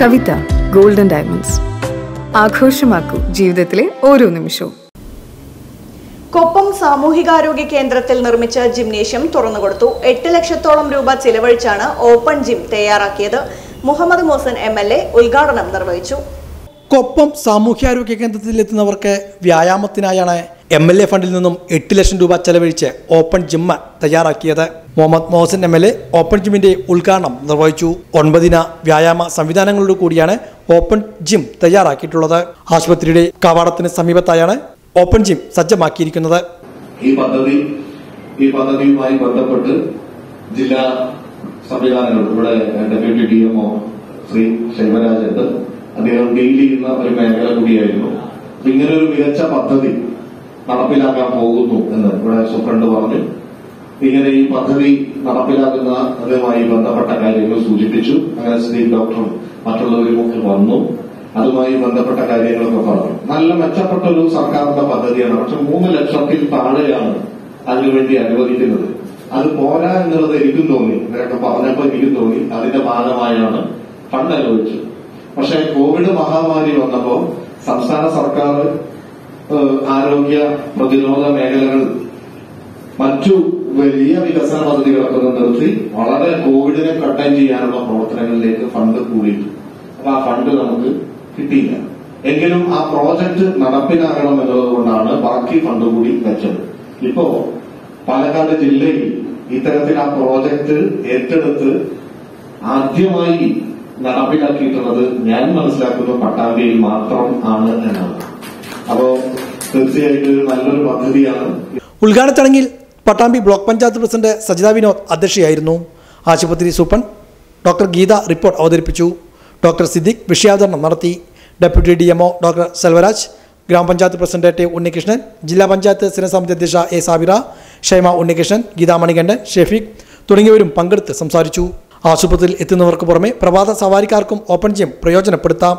കവിത golden diamonds ആഘോഷമാക്കൂ ജീവിതത്തിലെ ഓരോ നിമിഷവും. കൊപ്പം സാമൂഹികാരോഗ്യ കേന്ദ്രത്തിൽ നിർമ്മിച്ച ജിംനേഷ്യം തുറന്നുകൊടുത്തു. എട്ട് ലക്ഷത്തോളം രൂപ ചിലവഴിച്ചാണ് ഓപ്പൺ ജിം തയ്യാറാക്കിയത്. Muhammad Mohsin M L A ഉദ്ഘാടനം നിർവഹിച്ചു. കൊപ്പം സാമൂഹ്യാരോഗ്യ കേന്ദ്രത്തിലെത്തുന്നവർക്ക് വ്യായാമത്തിനായാണ് എം എൽ എ ഫണ്ടിൽ നിന്നും എട്ട് ലക്ഷം രൂപ ചെലവഴിച്ച് ഓപ്പൺ ജിമ്മ് തയ്യാറാക്കിയത്. Muhammad Mohsin M L A open ജിമ്മിന്റെ ഉദ്ഘാടനം നിർവഹിച്ചു. ഒൻപതിന വ്യായാമ സംവിധാനങ്ങളോട് കൂടിയാണ് ഓപ്പൺ ജിം തയ്യാറാക്കിയിട്ടുള്ളത്. ആശുപത്രിയുടെ കവാടത്തിന് സമീപത്തായാണ് ഓപ്പൺ ജിം സജ്ജമാക്കിയിരിക്കുന്നത്. ഈ പദ്ധതി ഈ പദ്ധതിയുമായി ബന്ധപ്പെട്ട് ജില്ലാ സംവിധാനങ്ങൾ ഇവിടെ ഡെപ്യൂട്ടി ഡി ശ്രീ ശൈവരാജ് അദ്ദേഹം ഡീൽ ചെയ്യുന്ന ഒരു മേഖല കൂടിയായിരുന്നു. ഇങ്ങനെ ഒരു മികച്ച പദ്ധതി നടപ്പിലാക്കാൻ പോകുന്നു എന്ന് ഇവിടെ സൂപ്രണ്ട് പറഞ്ഞു. ഇങ്ങനെ ഈ പദ്ധതി നടപ്പിലാക്കുന്ന അതുമായി ബന്ധപ്പെട്ട കാര്യങ്ങൾ സൂചിപ്പിച്ചു. അങ്ങനെ സ്ത്രീ ഡോക്ടറും മറ്റുള്ളവരും ഒക്കെ വന്നു. അതുമായി ബന്ധപ്പെട്ട കാര്യങ്ങളൊക്കെ പറഞ്ഞു. നല്ല മെച്ചപ്പെട്ട ഒരു സർക്കാരിന്റെ പദ്ധതിയാണ്. പക്ഷെ മൂന്ന് ലക്ഷത്തിൽ താഴെയാണ് അതിനുവേണ്ടി അനുവദിക്കുന്നത്. അത് പോരാ എന്നുള്ളത് എനിക്കും തോന്നി. ഇവരൊക്കെ പറഞ്ഞപ്പോൾ എനിക്കും തോന്നി. അതിന്റെ ഭാഗമായാണ് ഫണ്ട് അനുവദിച്ചത്. പക്ഷെ കോവിഡ് മഹാമാരി വന്നപ്പോൾ സംസ്ഥാന സർക്കാർ ആരോഗ്യ പ്രതിരോധ മേഖലകൾ. മറ്റു വലിയ വികസന പദ്ധതികളൊക്കെ നിർത്തി വളരെ കോവിഡിനെ കട്ടൈൻ ചെയ്യാനുള്ള പ്രവർത്തനങ്ങളിലേക്ക് ഫണ്ട് കൂടിയിട്ടു. അപ്പൊ ആ ഫണ്ട് നമുക്ക് കിട്ടിയില്ല. എങ്കിലും ആ പ്രോജക്ട് നടപ്പിലാകണം എന്നതുകൊണ്ടാണ് ബാക്കി ഫണ്ട് കൂടി വെച്ചത്. ഇപ്പോ പാലക്കാട് ജില്ലയിൽ ഇത്തരത്തിൽ ആ പ്രോജക്ട് ഏറ്റെടുത്ത് ആദ്യമായി നടപ്പിലാക്കിയിട്ടുള്ളത് ഞാൻ മനസ്സിലാക്കുന്ന പട്ടാമ്പിയിൽ മാത്രം ആണ് എന്നാണ്. അപ്പോ തീർച്ചയായിട്ടും ഒരു നല്ലൊരു പദ്ധതിയാണ്. ഉദ്ഘാടന ചടങ്ങിൽ പട്ടാമ്പി ബ്ലോക്ക് പഞ്ചായത്ത് പ്രസിഡന്റ് സജിത വിനോദ് അധ്യക്ഷയായിരുന്നു. ആശുപത്രി സൂപ്രണ്ട് ഡോക്ടർ ഗീത റിപ്പോർട്ട് അവതരിപ്പിച്ചു. ഡോക്ടർ സിദ്ദിഖ് വിഷയാവതരണം നടത്തി. Deputy D M O doctor Selvaraj ഗ്രാമപഞ്ചായത്ത് പ്രസിഡന്റ് ടി ഉണ്ണികൃഷ്ണൻ ജില്ലാ പഞ്ചായത്ത് സ്ഥിരസമിതി അധ്യക്ഷ എ സാബിറ ഷൈമ ഉണ്ണികൃഷ്ണൻ ഗീതാ മണികണ്ഠൻ ഷെഫീഖ് തുടങ്ങിയവരും പങ്കെടുത്ത് സംസാരിച്ചു. ആശുപത്രിയിൽ എത്തുന്നവർക്ക് പുറമെ പ്രഭാത സവാരിക്കാർക്കും ഓപ്പൺ ജിം പ്രയോജനപ്പെടുത്താം.